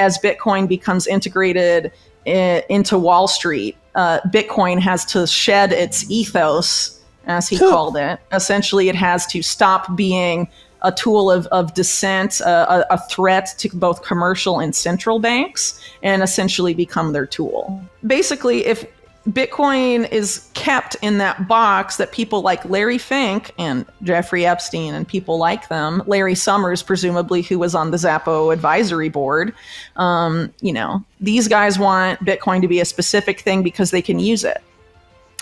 as Bitcoin becomes integrated i- into Wall Street, uh, Bitcoin has to shed its ethos, as he called it. Essentially, it has to stop being a tool of, of dissent, uh, a, a threat to both commercial and central banks, and essentially become their tool. Basically, if Bitcoin is kept in that box that people like Larry Fink and Jeffrey Epstein and people like them, Larry Summers, presumably, who was on the Xapo advisory board, um, you know, these guys want Bitcoin to be a specific thing because they can use it.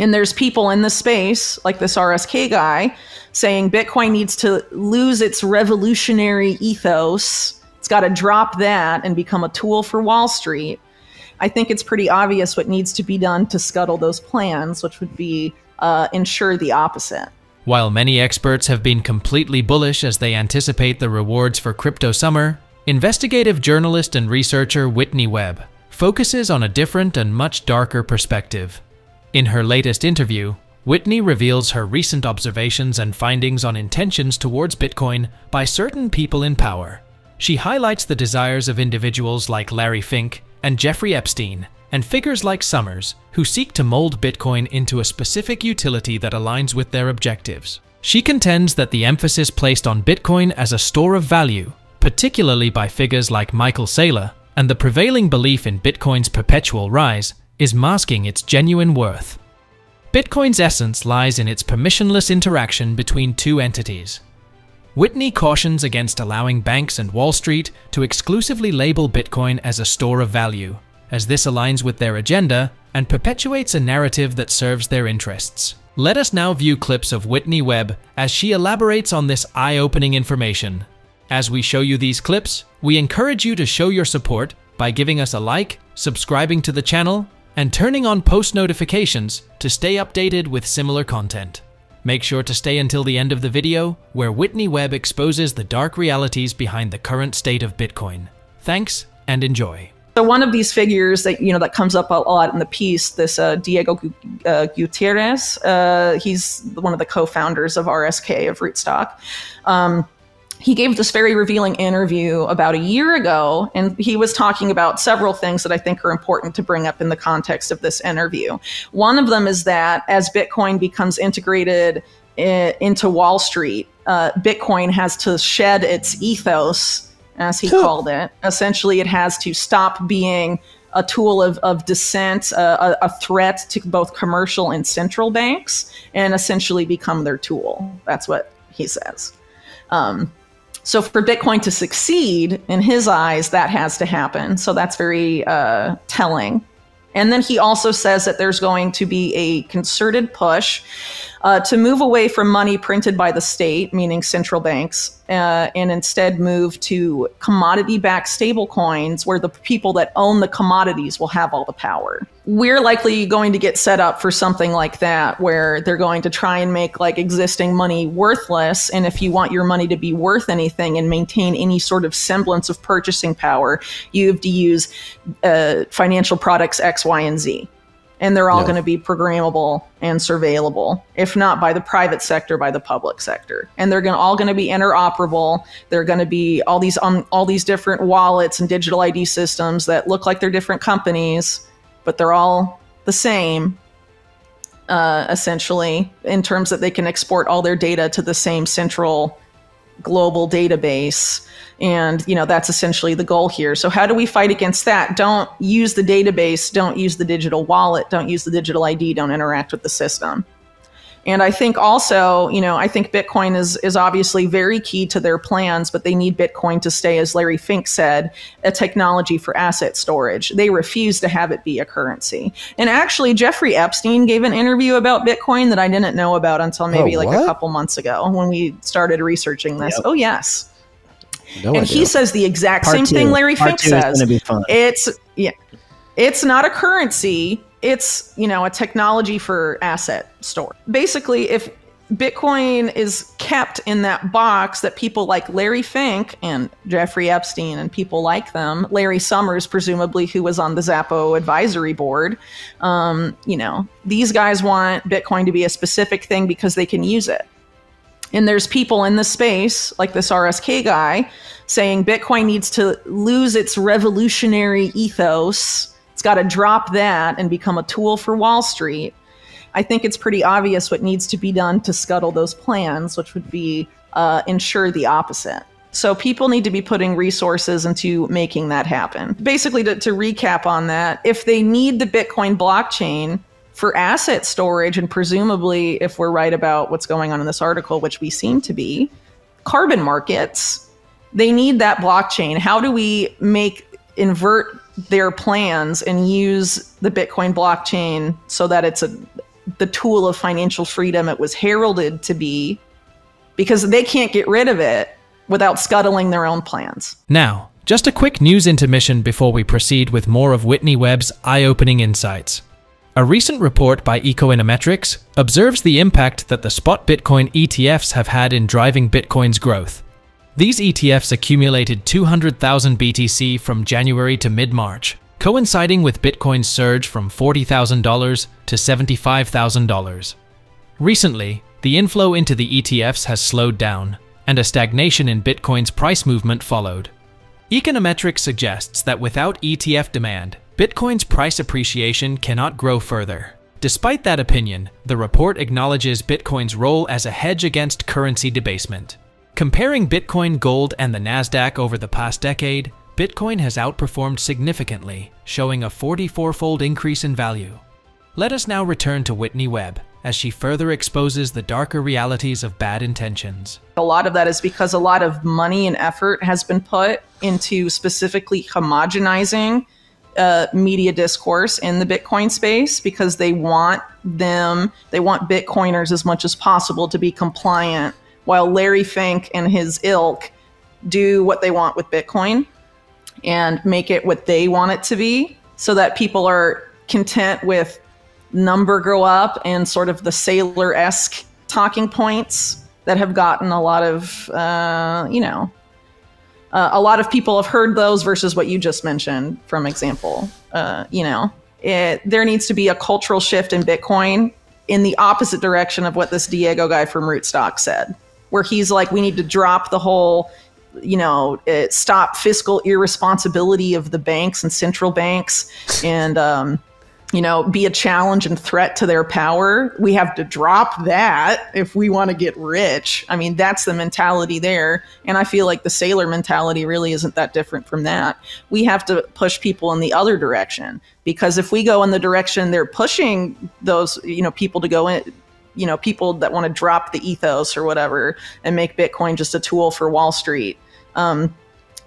And there's people in the space, like this RSK guy, saying Bitcoin needs to lose its revolutionary ethos. It's got to drop that and become a tool for Wall Street. I think it's pretty obvious what needs to be done to scuttle those plans, which would be uh, ensure the opposite. While many experts have been completely bullish as they anticipate the rewards for crypto summer, investigative journalist and researcher Whitney Webb focuses on a different and much darker perspective. In her latest interview, Whitney reveals her recent observations and findings on intentions towards Bitcoin by certain people in power. She highlights the desires of individuals like Larry Fink and Jeffrey Epstein, and figures like Summers, who seek to mold Bitcoin into a specific utility that aligns with their objectives. She contends that the emphasis placed on Bitcoin as a store of value, particularly by figures like Michael Saylor, and the prevailing belief in Bitcoin's perpetual rise, is masking its genuine worth. Bitcoin's essence lies in its permissionless interaction between two entities. Whitney cautions against allowing banks and Wall Street to exclusively label Bitcoin as a store of value, as this aligns with their agenda and perpetuates a narrative that serves their interests. Let us now view clips of Whitney Webb as she elaborates on this eye opening information. As we show you these clips, we encourage you to show your support by giving us a like, subscribing to the channel, and turning on post notifications to stay updated with similar content. Make sure to stay until the end of the video, where Whitney Webb exposes the dark realities behind the current state of Bitcoin. Thanks and enjoy. So one of these figures that you know that comes up a lot in the piece, this uh, Diego Gu- uh, Gutierrez, uh, he's one of the co-founders of RSK of Rootstock. Um, he gave this very revealing interview about a year ago, and he was talking about several things that I think are important to bring up in the context of this interview. One of them is that as Bitcoin becomes integrated i- into Wall Street, uh, Bitcoin has to shed its ethos, as he called it. Essentially, it has to stop being a tool of, of dissent, uh, a, a threat to both commercial and central banks, and essentially become their tool. That's what he says. Um, so for Bitcoin to succeed, in his eyes, that has to happen. So that's very uh, telling. And then he also says that there's going to be a concerted push uh, to move away from money printed by the state, meaning central banks, uh, and instead move to commodity backed stable coins where the people that own the commodities will have all the power. We're likely going to get set up for something like that where they're going to try and make like existing money worthless. And if you want your money to be worth anything and maintain any sort of semblance of purchasing power, you have to use uh, financial products X, Y, and Z and they're all Yeah. going to be programmable and surveillable if not by the private sector by the public sector and they're going all going to be interoperable they're going to be all these um, all these different wallets and digital id systems that look like they're different companies but they're all the same uh, essentially in terms that they can export all their data to the same central global database. And you know that's essentially the goal here. So how do we fight against that? Don't use the database. Don't use the digital wallet. Don't use the digital id don't interact with the system and i think also you know i think bitcoin is is obviously very key to their plans but they need bitcoin to stay as larry fink said a technology for asset storage they refuse to have it be a currency and actually jeffrey epstein gave an interview about bitcoin that i didn't know about until oh, maybe like a couple months ago when we started researching this Yep. oh yes No and idea. he says the exact Part same two. thing Larry Part Fink says. gonna be fun. It's yeah, it's not a currency. It's you know a technology for asset store. Basically, if Bitcoin is kept in that box that people like Larry Fink and Jeffrey Epstein and people like them, Larry Summers, presumably, who was on the Xapo advisory board, um, you know, these guys want Bitcoin to be a specific thing because they can use it. And there's people in the space, like this RSK guy, saying Bitcoin needs to lose its revolutionary ethos. It's got to drop that and become a tool for Wall Street. I think it's pretty obvious what needs to be done to scuttle those plans, which would be uh, ensure the opposite. So people need to be putting resources into making that happen. Basically, to, to recap on that, if they need the Bitcoin blockchain for asset storage, and presumably, if we're right about what's going on in this article, which we seem to be, carbon markets, they need that blockchain. How do we make invert their plans and use the Bitcoin blockchain so that it's a the tool of financial freedom it was heralded to be because they can't get rid of it without scuttling their own plans. Now, just a quick news intermission before we proceed with more of Whitney Webb's eye opening insights. A recent report by Ecoinometrics observes the impact that the spot Bitcoin ETFs have had in driving Bitcoin's growth. These ETFs accumulated 200,000 BTC from January to mid March, coinciding with Bitcoin's surge from $40,000 to $75,000. Recently, the inflow into the ETFs has slowed down, and a stagnation in Bitcoin's price movement followed. Ecoinometrics suggests that without ETF demand, Bitcoin's price appreciation cannot grow further. Despite that opinion, the report acknowledges Bitcoin's role as a hedge against currency debasement. Comparing Bitcoin, gold, and the Nasdaq over the past decade, Bitcoin has outperformed significantly, showing a 44 fold increase in value. Let us now return to Whitney Webb as she further exposes the darker realities of bad intentions. A lot of that is because a lot of money and effort has been put into specifically homogenizing uh, media discourse in the Bitcoin space because they want them, they want Bitcoiners as much as possible to be compliant, while Larry Fink and his ilk do what they want with Bitcoin and make it what they want it to be so that people are content with number grow up and sort of the Saylor esque talking points that have gotten a lot of, uh, you know, uh, a lot of people have heard those versus what you just mentioned, from example. Uh, you know, it, there needs to be a cultural shift in Bitcoin in the opposite direction of what this Diego guy from Rootstock said, where he's like, we need to drop the whole you know, stop fiscal irresponsibility of the banks and central banks and um, you know, be a challenge and threat to their power. We have to drop that if we want to get rich. I mean, that's the mentality there. And I feel like the Saylor mentality really isn't that different from that. We have to push people in the other direction because if we go in the direction they're pushing those, you know, people to go in, you know, people that want to drop the ethos or whatever and make Bitcoin just a tool for Wall Street. Um,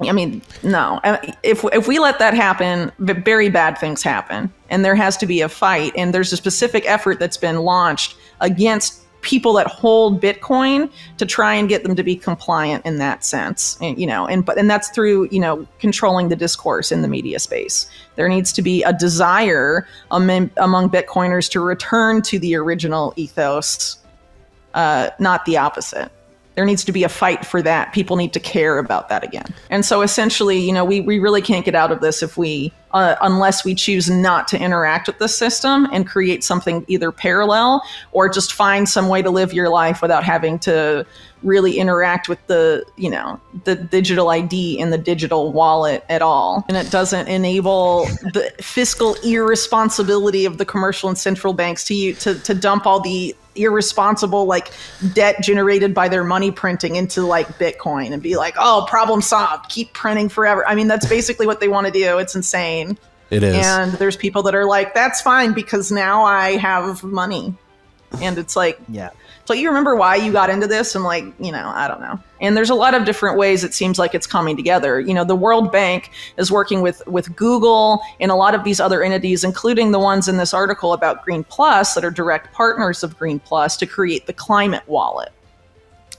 I mean, no. If if we let that happen, very bad things happen, and there has to be a fight. And there's a specific effort that's been launched against people that hold Bitcoin to try and get them to be compliant in that sense. And, you know, and but and that's through you know controlling the discourse in the media space. There needs to be a desire among, among Bitcoiners to return to the original ethos, uh, not the opposite there needs to be a fight for that. People need to care about that again. And so essentially, you know, we, we really can't get out of this if we, uh, unless we choose not to interact with the system and create something either parallel or just find some way to live your life without having to really interact with the, you know, the digital ID in the digital wallet at all. And it doesn't enable the fiscal irresponsibility of the commercial and central banks to, to, to dump all the irresponsible like debt generated by their money printing into like Bitcoin and be like, oh, problem solved. Keep printing forever. I mean, that's basically what they want to do. It's insane. It is. And there's people that are like, that's fine because now I have money. And it's like, yeah. So you remember why you got into this and like, you know, I don't know. And there's a lot of different ways it seems like it's coming together. You know, the World Bank is working with with Google and a lot of these other entities including the ones in this article about Green Plus that are direct partners of Green Plus to create the climate wallet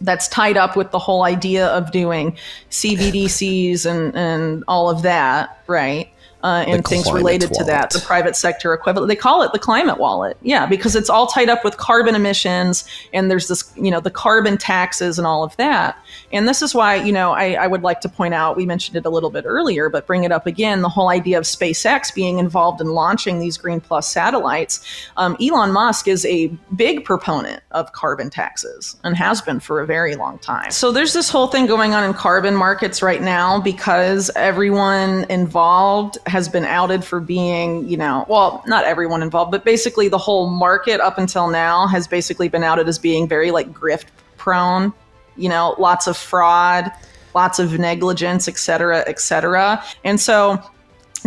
that's tied up with the whole idea of doing CBDCs and, and all of that, right? Uh, and things related wallet. to that. The private sector equivalent. They call it the climate wallet. Yeah, because it's all tied up with carbon emissions, and there's this, you know, the carbon taxes and all of that. And this is why, you know, I, I would like to point out. We mentioned it a little bit earlier, but bring it up again. The whole idea of SpaceX being involved in launching these Green Plus satellites. Um, Elon Musk is a big proponent of carbon taxes and has been for a very long time. So there's this whole thing going on in carbon markets right now because everyone involved has been outed for being, you know, well, not everyone involved, but basically the whole market up until now has basically been outed as being very like grift prone, you know, lots of fraud, lots of negligence, et cetera, et cetera. And so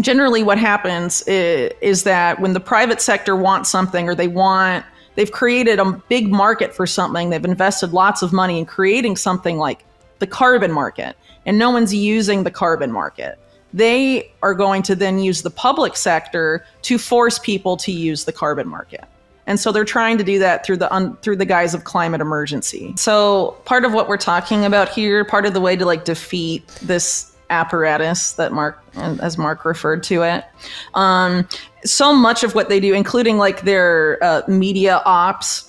generally what happens is, is that when the private sector wants something or they want they've created a big market for something they've invested lots of money in creating something like the carbon market and no one's using the carbon market they are going to then use the public sector to force people to use the carbon market. And so they're trying to do that through the un, through the guise of climate emergency. So part of what we're talking about here, part of the way to like defeat this apparatus that Mark, as Mark referred to it, um, so much of what they do, including like their uh, media ops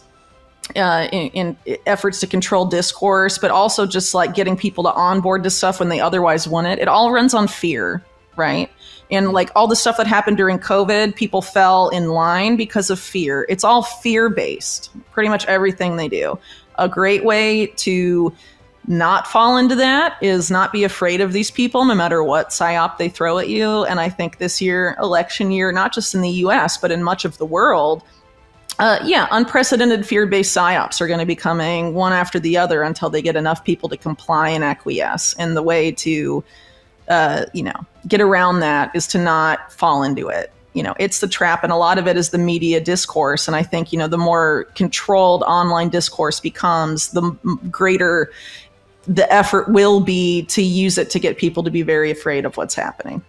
uh, in, in, efforts to control discourse, but also just like getting people to onboard to stuff when they otherwise wouldn't. It all runs on fear, right? And like all the stuff that happened during COVID, people fell in line because of fear. It's all fear based, pretty much everything they do. A great way to not fall into that is not be afraid of these people no matter what psyop they throw at you. And I think this year, election year, not just in the US, but in much of the world, uh, yeah, unprecedented fear based psyops are going to be coming one after the other until they get enough people to comply and acquiesce. And the way to, uh, you know, get around that is to not fall into it. You know, it's the trap, and a lot of it is the media discourse. And I think, you know, the more controlled online discourse becomes, the greater the effort will be to use it to get people to be very afraid of what's happening.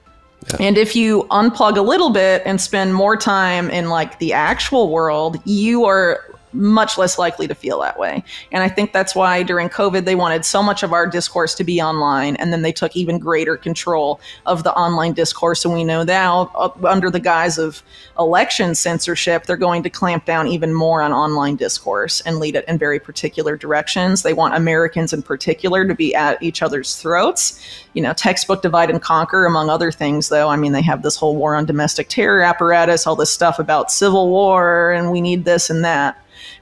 And if you unplug a little bit and spend more time in like the actual world, you are much less likely to feel that way. And I think that's why during COVID, they wanted so much of our discourse to be online. And then they took even greater control of the online discourse. And we know now, uh, under the guise of election censorship, they're going to clamp down even more on online discourse and lead it in very particular directions. They want Americans in particular to be at each other's throats. You know, textbook divide and conquer, among other things, though. I mean, they have this whole war on domestic terror apparatus, all this stuff about civil war, and we need this and that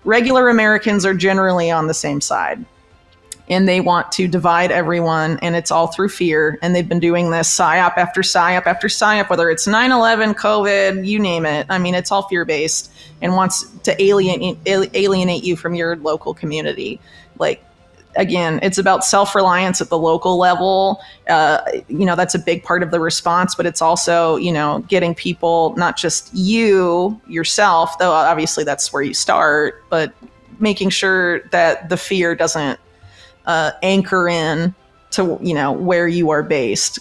regular Americans are generally on the same side. And they want to divide everyone, and it's all through fear. And they've been doing this psyop after psyop after psyop, whether it's 9 11, COVID, you name it. I mean, it's all fear based and wants to alienate, alienate you from your local community. Like, again, it's about self reliance at the local level. Uh, you know, that's a big part of the response, but it's also, you know, getting people, not just you yourself, though obviously that's where you start, but making sure that the fear doesn't uh, anchor in to, you know, where you are based.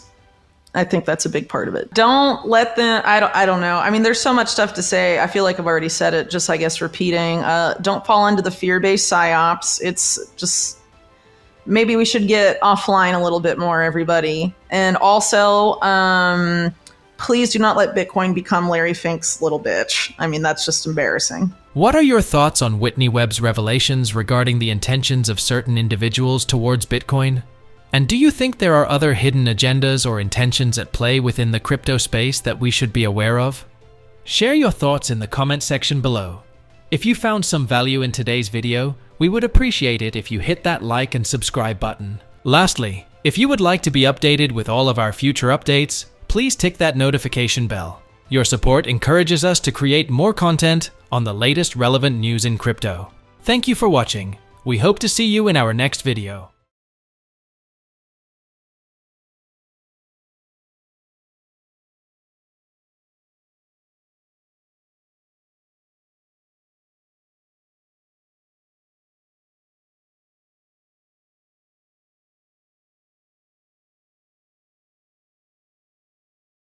I think that's a big part of it. Don't let them. I don't. I don't know. I mean, there's so much stuff to say. I feel like I've already said it. Just I guess repeating. Uh, don't fall into the fear-based psyops. It's just maybe we should get offline a little bit more, everybody. And also, um, please do not let Bitcoin become Larry Fink's little bitch. I mean, that's just embarrassing. What are your thoughts on Whitney Webb's revelations regarding the intentions of certain individuals towards Bitcoin? And do you think there are other hidden agendas or intentions at play within the crypto space that we should be aware of? Share your thoughts in the comment section below. If you found some value in today's video, we would appreciate it if you hit that like and subscribe button. Lastly, if you would like to be updated with all of our future updates, please tick that notification bell. Your support encourages us to create more content on the latest relevant news in crypto. Thank you for watching. We hope to see you in our next video.